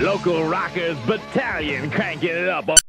Local Rockers Battalion cranking it up.